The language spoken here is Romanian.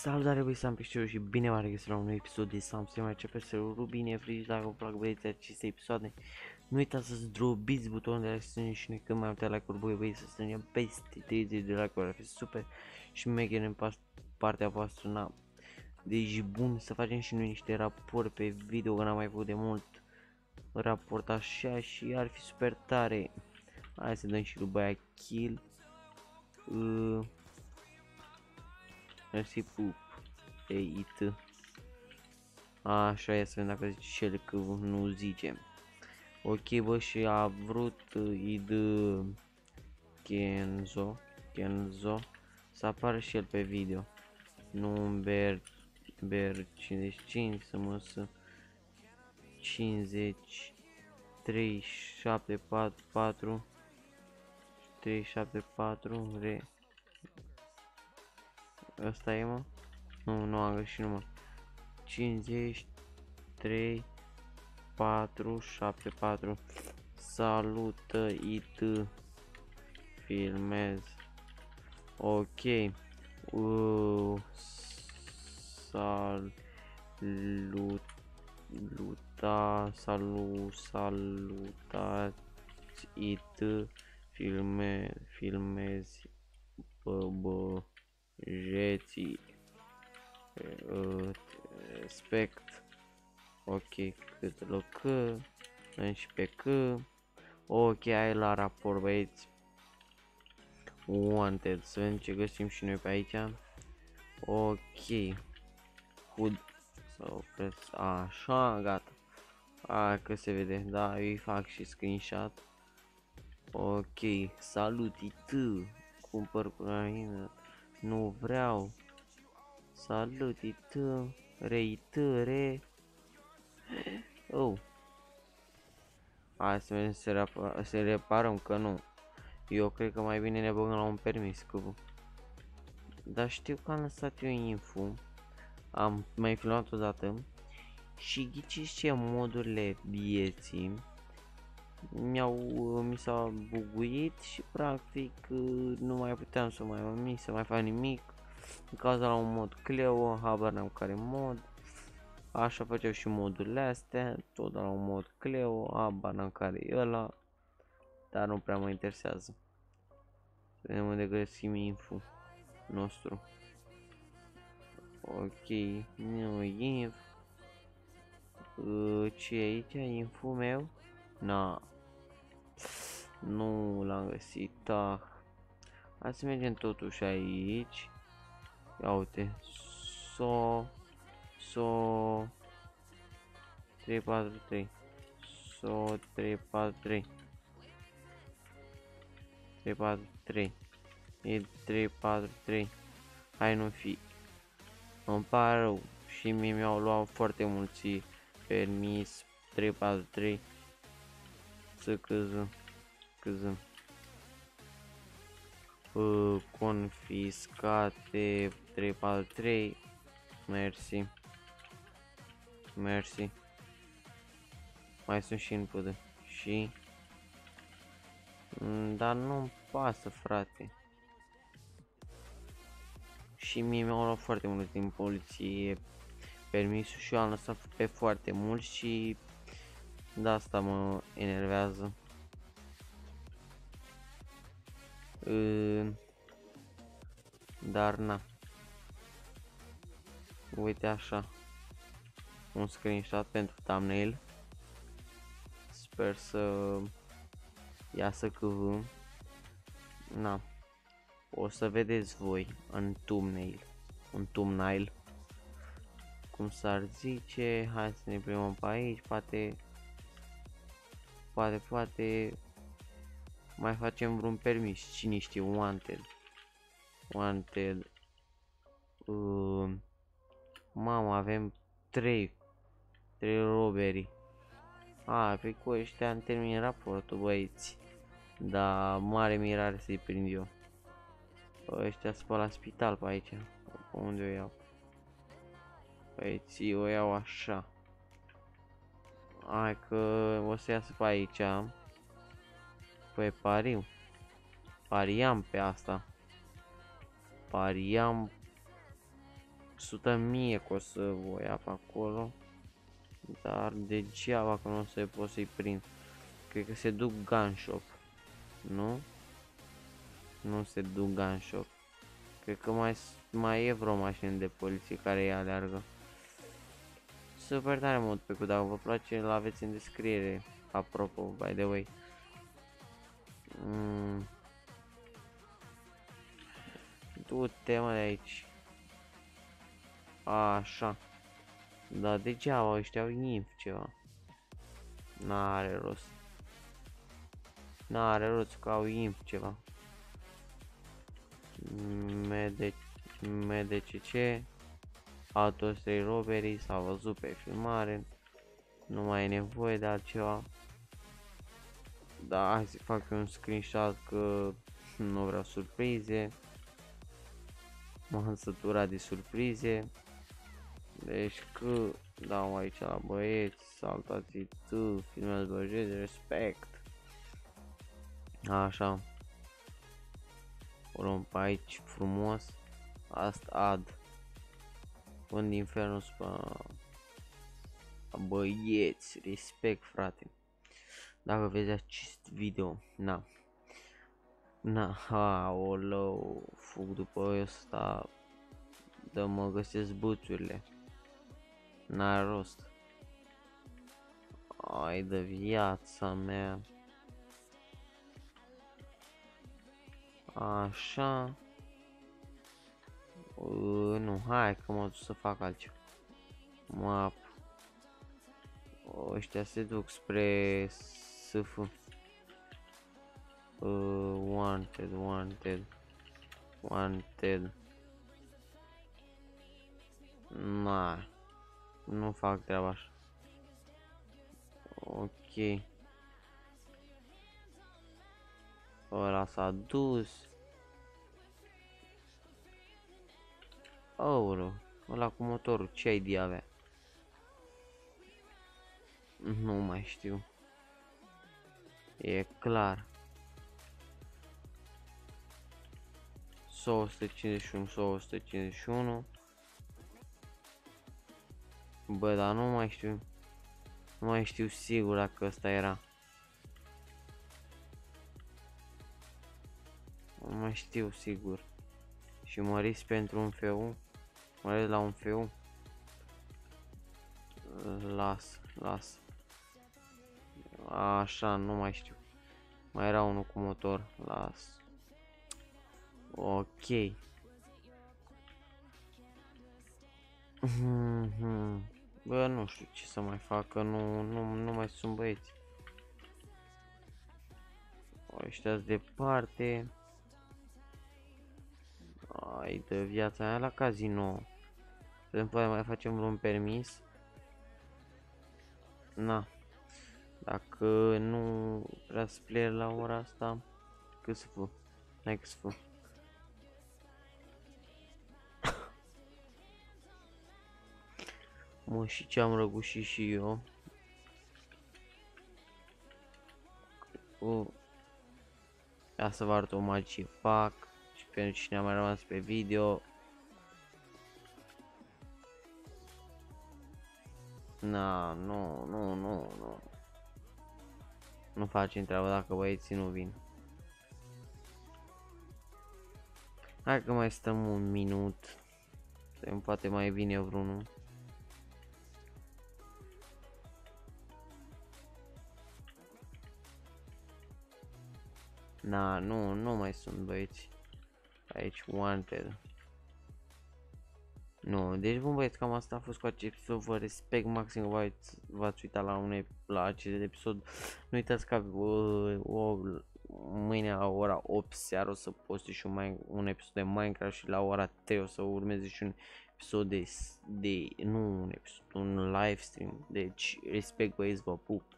Salutare băi, Sam Peșteru și bine v-am regăsit la un nou episod de Sam Se mai începe să Rubine Frigi dacă vă plac băieți aceste episoade. Nu uitați să drobiți butonul de like și ne când mai multe like-uri băi băi să strângem peste 30 de like-uri ar fi super Și meghen în partea voastră na. Deci bun să facem și noi niște raport pe video că n-am mai făcut de mult Raport așa și ar fi super tare. Hai să dăm și lui băia kill. Uh, Mersi pup. Ei, it. Așa e să vedem dacă zice cel că nu zice. Ok, bă, și a vrut id Kenzo, Kenzo să apară și el pe video. Nu Ber, Ber 55, să mă să 50, 3, 7, 4, 4, 3, 7, 4, re, Asta e, mă? Nu, nu am găsit numai. 53 4 7 4 Salută it Filmez. Ok. Uh, Salut Luta Salut Salutați it Filme Filmezi Bă, bă jeții. Respect. Ok cât loc 11 c ok ai la raport băieți. Wanted să vedem ce găsim și noi pe aici. Ok. Hood. Să opresc așa gata. A că se vede. Da îi fac și screenshot. Ok salut it. Cumpăr cu nu vreau. Salut, itu, re, itu, re. Oh. Hai să vedem să, repa să reparăm că nu. Eu cred că mai bine ne băgăm la un permis cu. Dar știu că am lăsat eu info. Am mai filmat odată. Și ghiciți ce modurile vieții mi-au, mi s-a buguit și practic nu mai puteam să mai mi să mai fac nimic. În cauza la un mod Cleo, habar n-am care mod. Așa făceau și modurile astea, tot la un mod Cleo, habar n-am care e ăla dar nu prea mă interesează. Să vedem unde găsim info nostru. Ok, nu inf ce e aici, info meu? Na. Nu l-am găsit, da. Hai să mergem totuși aici. Ia uite. So. So. 3, 4, 3. So, 3, 4, 3. 3, 4, 3. E 3, 4, 3. Hai nu fi. Îmi pare rău. Și mie mi-au luat foarte mulți permis 3, 4, 3 să căzăm. Căzăm. Uh, confiscate 343 Mersi. Mersi. Mai sunt și în pudă. Și... Mm, dar nu-mi pasă, frate. Și mie mi-au luat foarte mult din poliție permisul și eu am lăsat pe foarte mult și da, asta mă enervează. Dar na. Uite așa. Un screenshot pentru thumbnail. Sper să iasă cuvânt. Na. O să vedeți voi în thumbnail. Un thumbnail. Cum s-ar zice. Hai să ne primăm pe aici. Poate poate, poate mai facem vreun permis, cine știe, wanted. Wanted. Uh, mamă, avem 3. 3 roberi. A, pe cu ăștia am terminat raportul, băieți. Da, mare mirare să-i prind eu. Ăștia sunt pe la spital pe aici. Pe unde o iau? Băieții o iau așa. Hai că o să iasă pe aici. Păi pariu. Pariam pe asta. Pariam 100 mie că o să o ia pe acolo. Dar degeaba că nu o să pot să-i prind. Cred că se duc gun shop. Nu? Nu se duc gun shop. Cred că mai, mai e vreo mașină de poliție care îi aleargă. Super tare mod pe cu dacă vă place, îl aveți în descriere. Apropo, by the way. Mm. Du-te mă de aici. Așa. Da, degeaba ăștia au inf ceva. N-are rost. N-are rost că au inf ceva. MD, MDCC Auto 3 robbery s-a văzut pe filmare nu mai e nevoie de altceva. Da, hai să fac un screenshot că nu vreau surprize. M-am săturat de surprize. Deci că dau aici la băieți saltați tu, filmează băieți, respect. Așa. O luăm pe aici frumos. Asta ad până din infernul pe băieți. Respect frate. Dacă vezi acest video na. Na aoleu fug după ăsta. Dă mă găsesc buțurile n-are rost. Ai de viața mea. Așa. Uh, nu, hai că mă duc să fac altceva. Map. Ăștia se duc spre SF. Uh, wanted, wanted, wanted. Na, nu fac treaba așa. Ok. Ăla s-a dus. Aolo, ăla cu motorul, ce ID avea? Nu mai știu. E clar. 151, 151. Bă, dar nu mai știu. Nu mai știu sigur dacă ăsta era. Nu mai știu sigur. Și mă pentru un feu. Mă la un feu. Las, las. Așa, nu mai știu. Mai era unul cu motor. Las. Ok. Bă, nu știu ce să mai fac, că nu, nu, nu mai sunt băieți. Ăștia departe. Ai de viața aia la casino. Vedem, poate mai facem vreun permis. Na. Dacă nu vrea să plec la ora asta, cât să fă? Hai că să fă. Mă, și ce am răgușit și eu. Uh. Ia să vă arăt o magie fac pentru cine a mai rămas pe video. Na, nu, nu, nu, nu. Nu facem treaba dacă băieții nu vin. Hai că mai stăm un minut. Poate mai vine vreunul. Na, nu, nu mai sunt băieți. Aici, wanted. Nu, deci bun băieți, cam asta a fost cu acest episod, vă respect maxim că v-ați uitat la, un, la acest episod. Nu uitați că uh, o, mâine la ora 8 seara o să posti și un, un episod de Minecraft și la ora 3 o să urmeze și un episod de, de nu un episod, un live stream. Deci respect băieți, vă pup.